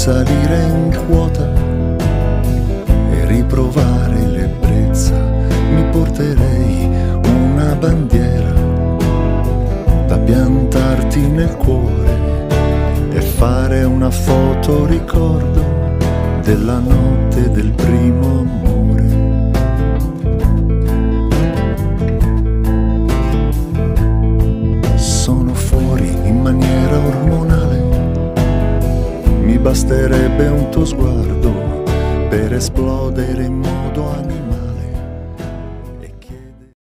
risalire in quota e riprovare l'ebbrezza, mi porterei una bandiera da piantarti nel cuore e fare una foto ricordo della notte del primo amore. Basterebbe un tuo sguardo per esplodere in animale